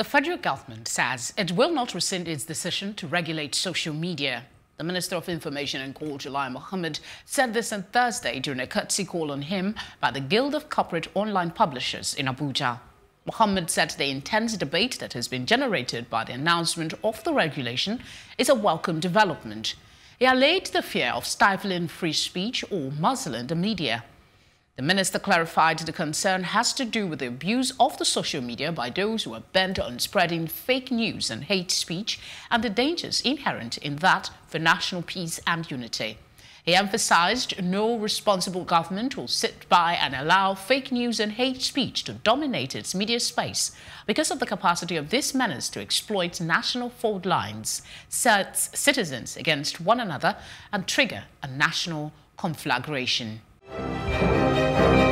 The federal government says it will not rescind its decision to regulate social media. The Minister of Information and Culture, Lai Mohammed, said this on Thursday during a courtesy call on him by the Guild of Corporate Online Publishers in Abuja. Mohammed said the intense debate that has been generated by the announcement of the regulation is a welcome development. He allayed the fear of stifling free speech or muzzling the media. The minister clarified the concern has to do with the abuse of the social media by those who are bent on spreading fake news and hate speech and the dangers inherent in that for national peace and unity. He emphasized no responsible government will sit by and allow fake news and hate speech to dominate its media space because of the capacity of this menace to exploit national fault lines, set citizens against one another, and trigger a national conflagration. Música